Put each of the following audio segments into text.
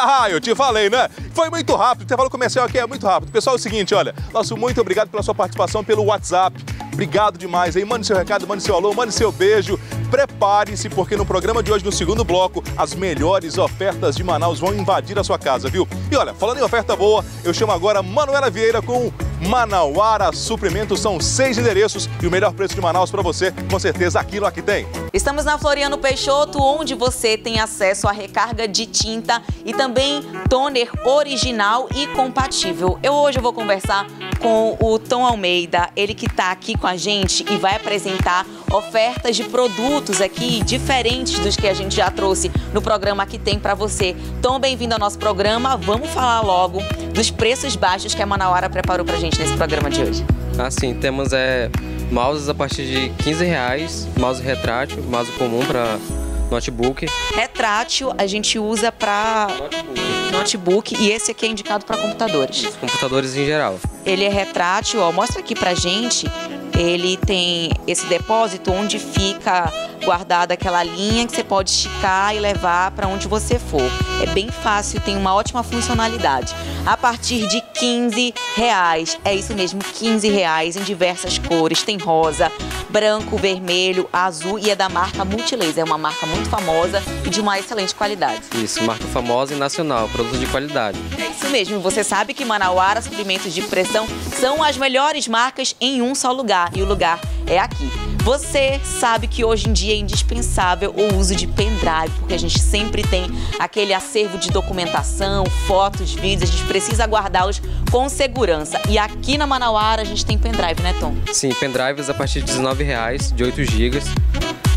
Ah, eu te falei, né? Foi muito rápido, o intervalo comercial aqui é muito rápido. Pessoal, é o seguinte, olha, nosso muito obrigado pela sua participação pelo WhatsApp. Obrigado demais aí. Mande seu recado, mande seu alô, mande seu beijo. Prepare-se, porque no programa de hoje, no segundo bloco, as melhores ofertas de Manaus vão invadir a sua casa, viu? E olha, falando em oferta boa, eu chamo agora Manuela Vieira com Manauara Suprimentos. São seis endereços e o melhor preço de Manaus para você, com certeza aqui no Aqui Tem. Estamos na Floriano Peixoto, onde você tem acesso à recarga de tinta e também toner original e compatível. Eu hoje vou conversar com o Tom Almeida, ele que está aqui com a gente e vai apresentar ofertas de produtos aqui diferentes dos que a gente já trouxe no programa que tem para você. Tom, bem-vindo ao nosso programa. Vamos falar logo dos preços baixos que a Manauara preparou para a gente nesse programa de hoje. Ah, sim, temos é, mouses a partir de 15 reais, mouse retrátil, mouse comum para notebook. Retrátil a gente usa para Notebook. notebook e esse aqui é indicado para computadores. Computadores em geral. Ele é retrátil, ó, mostra aqui pra gente. Ele tem esse depósito onde fica guardada aquela linha que você pode esticar e levar para onde você for. É bem fácil, tem uma ótima funcionalidade. A partir de 15 reais, é isso mesmo, 15 reais em diversas cores. Tem rosa, branco, vermelho, azul e é da marca Multilaser. É uma marca muito famosa e de uma excelente qualidade. Isso, marca famosa e nacional, produto de qualidade. É isso mesmo, você sabe que Manauara Suprimentos de Pressão são as melhores marcas em um só lugar e o lugar é aqui. Você sabe que hoje em dia é indispensável o uso de pendrive, porque a gente sempre tem aquele acervo de documentação, fotos, vídeos, a gente precisa guardá-los com segurança. E aqui na Manauara a gente tem pendrive, né, Tom? Sim, pendrives a partir de R$19,00, de 8 GB.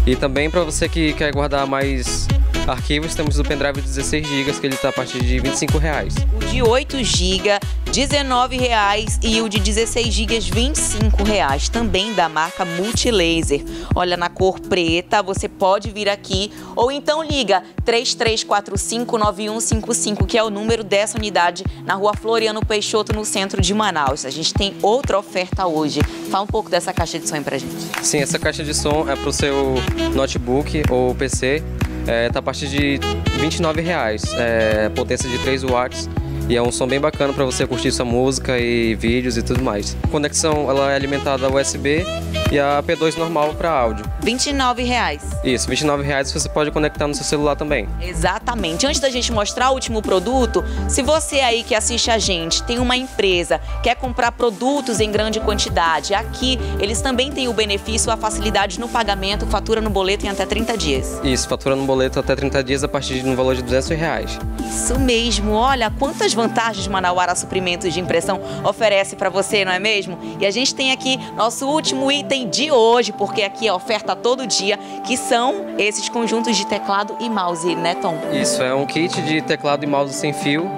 E também para você que quer guardar mais arquivos, temos o pendrive de 16 GB, que ele está a partir de 25,00 reais. O de 8 GB, R$19,00 e o de 16 GB, R$25,00, também da marca Multilaser. Olha, na cor preta, você pode vir aqui ou então liga 33459155, que é o número dessa unidade na rua Floriano Peixoto, no centro de Manaus. A gente tem outra oferta hoje. Fala um pouco dessa caixa de som pra gente. Sim, essa caixa de som é para o seu notebook ou PC. É, tá a partir de R$ 29,00, é, potência de 3 watts. E é um som bem bacana para você curtir sua música e vídeos e tudo mais. A conexão ela é alimentada USB e a P2 normal para áudio. R$ 29,00. Isso, R$ 29,00 você pode conectar no seu celular também. Exatamente. Antes da gente mostrar o último produto, se você aí que assiste a gente tem uma empresa, quer comprar produtos em grande quantidade, aqui eles também têm o benefício, a facilidade no pagamento, fatura no boleto em até 30 dias. Isso, fatura no boleto até 30 dias a partir de um valor de 200 reais. Isso mesmo. Olha quantas vantagens Manauara Suprimentos de Impressão oferece para você, não é mesmo? E a gente tem aqui nosso último item de hoje, porque aqui é oferta todo dia, que são esses conjuntos de teclado e mouse, né, Tom? Isso, é um kit de teclado e mouse sem fio.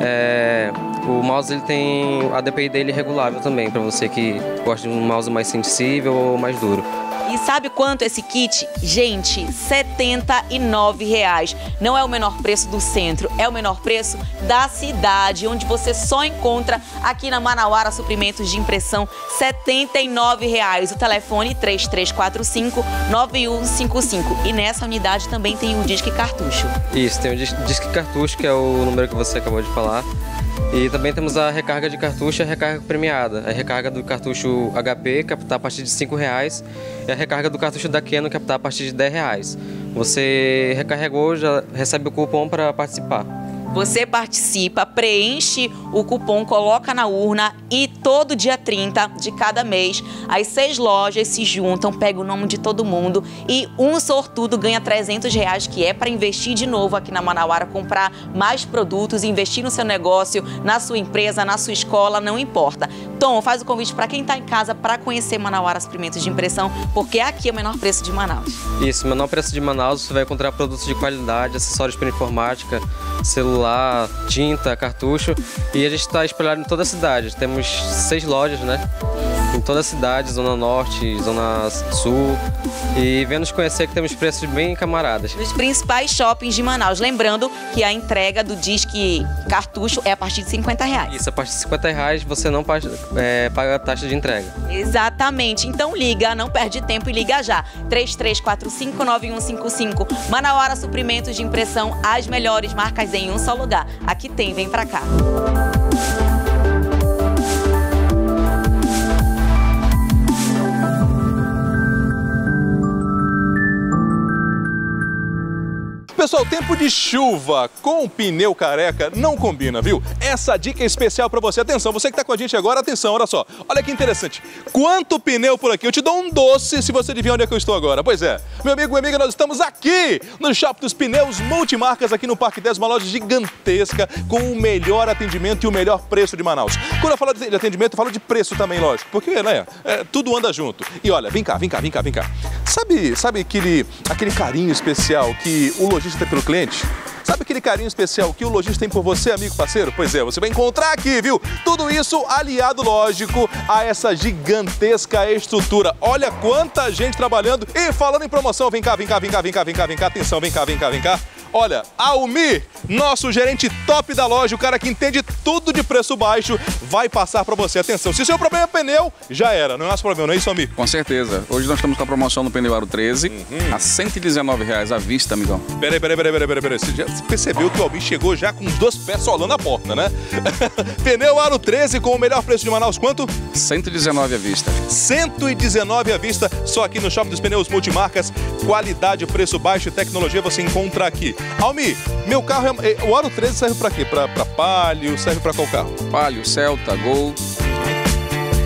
É, o mouse ele tem a DPI dele regulável também, para você que gosta de um mouse mais sensível ou mais duro. E sabe quanto esse kit? Gente, 79 reais. Não é o menor preço do centro, é o menor preço da cidade, onde você só encontra aqui na Manauara Suprimentos de Impressão 79 reais. O telefone 3345 9155. E nessa unidade também tem o disque cartucho. Isso, tem o dis- disque cartucho, que é o número que você acabou de falar. E também temos a recarga de cartucho e a recarga premiada. A recarga do cartucho HP, que está a partir de 5 reais, e a recarga do cartucho da Canon, está a partir de 10 reais. Você recarregou, já recebe o cupom para participar. Você participa, preenche o cupom, coloca na urna e todo dia 30 de cada mês, as seis lojas se juntam, pega o nome de todo mundo e um sortudo ganha 300 reais, que é para investir de novo aqui na Manauara, comprar mais produtos, investir no seu negócio, na sua empresa, na sua escola, não importa. Tom, faz o convite para quem está em casa para conhecer Manauara Suprimentos de Impressão, porque aqui é o menor preço de Manaus. Isso, menor preço de Manaus, você vai encontrar produtos de qualidade, acessórios para informática, celular, tinta, cartucho. E a gente está espalhado em toda a cidade. Temos seis lojas, né? Em toda a cidade, Zona Norte, Zona Sul. E vem nos conhecer que temos preços bem camaradas. Nos principais shoppings de Manaus. Lembrando que a entrega do Disque Cartucho é a partir de 50 reais. Isso, a partir de 50 reais você não paga, é, paga a taxa de entrega. Exatamente. Então liga, não perde tempo e liga já. 33459155. Manauara Suprimentos de Impressão, as melhores marcas em um só lugar. Aqui tem, vem pra cá. Pessoal, tempo de chuva com pneu careca não combina, viu? Essa dica é especial para você. Atenção, você que tá com a gente agora, atenção, olha só. Olha que interessante. Quanto pneu por aqui? Eu te dou um doce se você adivinhar onde é que eu estou agora. Pois é, meu amigo e amiga, nós estamos aqui no Shopping dos Pneus Multimarcas, aqui no Parque 10, uma loja gigantesca com o melhor atendimento e o melhor preço de Manaus. Quando eu falo de atendimento, eu falo de preço também, lógico, porque, né, é, tudo anda junto. E olha, vem cá, vem cá, vem cá, vem cá. Sabe, sabe aquele, aquele carinho especial que o lojista tem pelo cliente? Sabe aquele carinho especial que o lojista tem por você, amigo parceiro? Pois é, você vai encontrar aqui, viu? Tudo isso aliado, lógico, a essa gigantesca estrutura. Olha quanta gente trabalhando e falando em promoção. Vem cá, vem cá, vem cá, vem cá, vem cá, vem cá. Atenção, vem cá, vem cá, vem cá. Olha, Almir, nosso gerente top da loja, o cara que entende tudo de preço baixo, vai passar para você. Atenção, se o seu problema é pneu, já era. Não é nosso problema, não é isso, Almir? Com certeza. Hoje nós estamos com a promoção no pneu Aro 13 uhum. a 119 reais à vista, amigão. Peraí, peraí, peraí, peraí, peraí. Você já percebeu que o Almir chegou já com os dois pés solando a porta, né? pneu Aro 13 com o melhor preço de Manaus, quanto? 119 à vista. 119 à vista, só aqui no Shopping dos Pneus Multimarcas. Qualidade, preço baixo e tecnologia você encontra aqui. Almi, meu carro é. é o Aro 13 serve para quê? Para Palio? Serve para qual carro? Palio, Celta, Gol.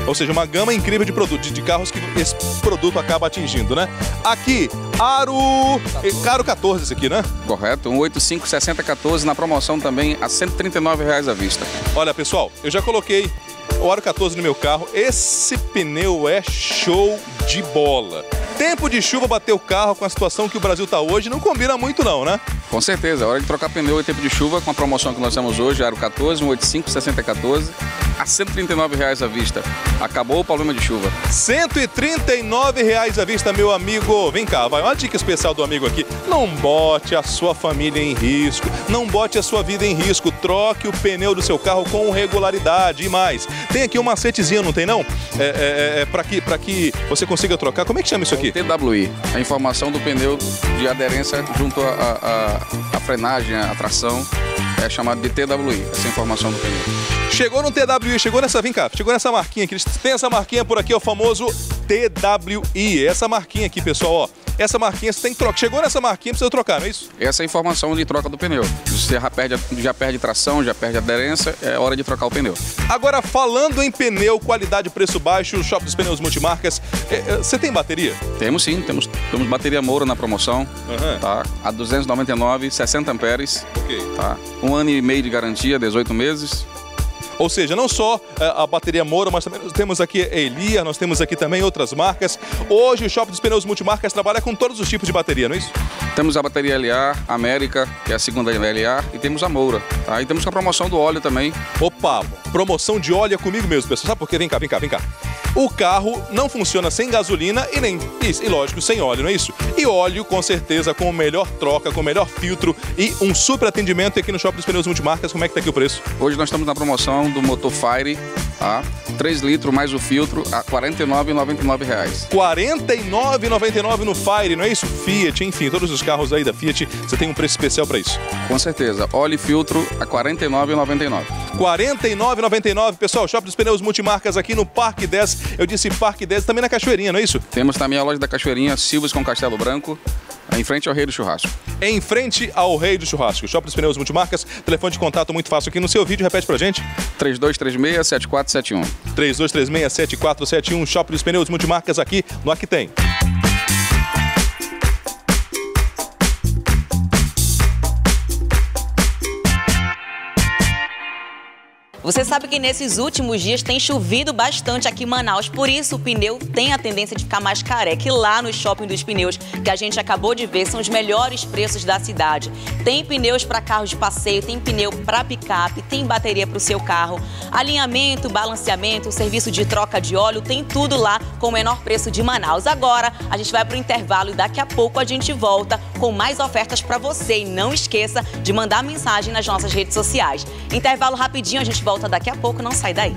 Ou seja, uma gama incrível de produtos, de carros que esse produto acaba atingindo, né? Aqui, Aro. Caro 14 esse aqui, né? Correto, 185 6014 na promoção também a 139 reais à vista. Olha, pessoal, eu já coloquei o Aro 14 no meu carro. Esse pneu é show de bola. Tempo de chuva bater o carro com a situação que o Brasil está hoje não combina muito não, né? Com certeza, hora de trocar pneu e tempo de chuva com a promoção que nós temos hoje, Aro 14, 185 6014 a 139 reais à vista. Acabou o problema de chuva. 139 reais à vista, meu amigo. Vem cá, vai uma dica especial do amigo aqui. Não bote a sua família em risco, não bote a sua vida em risco. Troque o pneu do seu carro com regularidade e mais. Tem aqui um macetezinho, não tem não? É, é, é para que, que você consiga trocar. Como é que chama isso aqui? TWI, a informação do pneu de aderência junto à frenagem, à tração é chamado de TWI, essa informação do pneu. Chegou no TWI, chegou nessa, vem cá, chegou nessa marquinha aqui, tem essa marquinha por aqui, é o famoso TWI, essa marquinha aqui, pessoal, ó essa marquinha você tem que trocar. Chegou nessa marquinha, precisa trocar, não é isso? Essa é a informação de troca do pneu. Você já perde, já perde tração, já perde aderência, é hora de trocar o pneu. Agora, falando em pneu, qualidade, preço baixo, Shop dos Pneus Multimarcas, é, é, você tem bateria? Temos sim, temos, temos bateria Moura na promoção, uhum. tá? A 299, 60 amperes, okay. tá? Um ano e meio de garantia, 18 meses, ou seja, não só eh, a bateria Moura, mas também temos aqui a Elia, nós temos aqui também outras marcas. Hoje o Shopping dos Pneus Multimarcas trabalha com todos os tipos de bateria, não é isso? Temos a bateria LA, América, que é a segunda LA, e temos a Moura. Tá? E temos a promoção do óleo também. Opa, promoção de óleo é comigo mesmo, pessoal. Sabe por quê? Vem cá, vem cá, vem cá. O carro não funciona sem gasolina e nem, e, lógico, sem óleo, não é isso? E óleo, com certeza, com melhor troca, com melhor filtro e um super atendimento aqui no Shopping dos Pneus Multimarcas. Como é que tá aqui o preço? Hoje nós estamos na promoção do motor Fire, tá? 3 litros mais o filtro a R$ 49,99. R$ 49,99 no Fire, não é isso? Fiat, enfim, todos os carros aí da Fiat, você tem um preço especial para isso. Com certeza. Óleo e filtro a R$ 49,99. R$ 49,99. Pessoal, Shopping dos Pneus Multimarcas aqui no Parque 10 eu disse Parque 10 também na Cachoeirinha, não é isso? Temos também a loja da Cachoeirinha, Silvas com Castelo Branco. Em frente ao Rei do Churrasco. Em frente ao Rei do Churrasco. Shopping dos Pneus Multimarcas. Telefone de contato muito fácil aqui no seu vídeo. Repete pra gente. 3236-7471. 3236-7471. Shopping dos Pneus Multimarcas aqui no Aqui Tem. Você sabe que nesses últimos dias tem chovido bastante aqui em Manaus, por isso o pneu tem a tendência de ficar mais careca. E lá no Shopping dos Pneus, que a gente acabou de ver, são os melhores preços da cidade. Tem pneus para carros de passeio, tem pneu para picape, tem bateria para o seu carro, alinhamento, balanceamento, serviço de troca de óleo, tem tudo lá com o menor preço de Manaus. Agora a gente vai para o intervalo e daqui a pouco a gente volta com mais ofertas para você. E não esqueça de mandar mensagem nas nossas redes sociais. Intervalo rapidinho, a gente volta daqui a pouco, não sai daí.